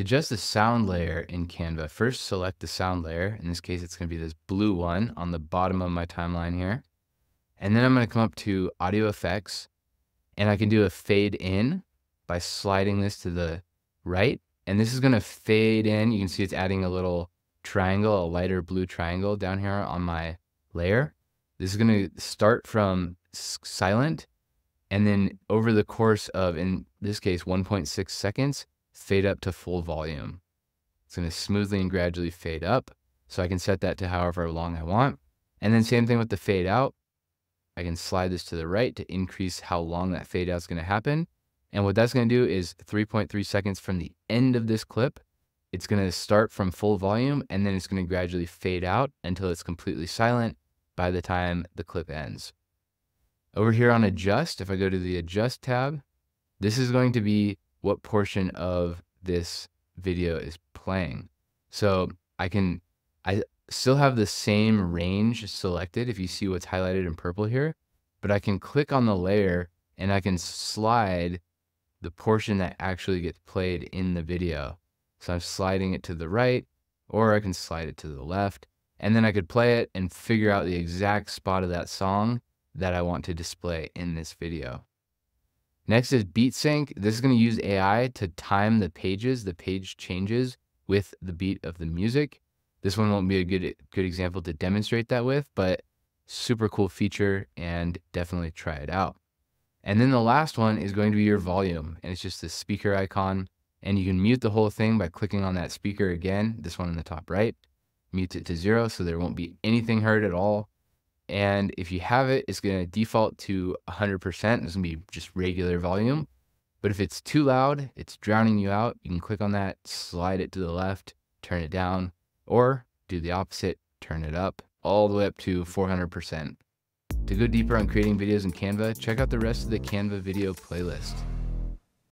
To adjust the sound layer in Canva, first select the sound layer. In this case, it's going to be this blue one on the bottom of my timeline here. And then I'm going to come up to audio effects and I can do a fade in by sliding this to the right. And this is going to fade in. You can see it's adding a little triangle, a lighter blue triangle down here on my layer. This is going to start from silent and then over the course of, in this case, 1.6 seconds, fade up to full volume. It's going to smoothly and gradually fade up. So I can set that to however long I want. And then same thing with the fade out. I can slide this to the right to increase how long that fade out is going to happen. And what that's going to do is 3.3 seconds from the end of this clip, it's going to start from full volume and then it's going to gradually fade out until it's completely silent by the time the clip ends. Over here on adjust, if I go to the adjust tab, this is going to be what portion of this video is playing. So I can, I still have the same range selected if you see what's highlighted in purple here, but I can click on the layer and I can slide the portion that actually gets played in the video. So I'm sliding it to the right or I can slide it to the left and then I could play it and figure out the exact spot of that song that I want to display in this video. Next is beat sync. This is going to use AI to time the pages, the page changes with the beat of the music. This one won't be a good good example to demonstrate that with, but super cool feature and definitely try it out. And then the last one is going to be your volume, and it's just the speaker icon. And you can mute the whole thing by clicking on that speaker again, this one in the top right. Mute it to zero so there won't be anything heard at all. And if you have it, it's going to default to 100%. It's going to be just regular volume. But if it's too loud, it's drowning you out, you can click on that, slide it to the left, turn it down, or do the opposite, turn it up all the way up to 400%. To go deeper on creating videos in Canva, check out the rest of the Canva video playlist.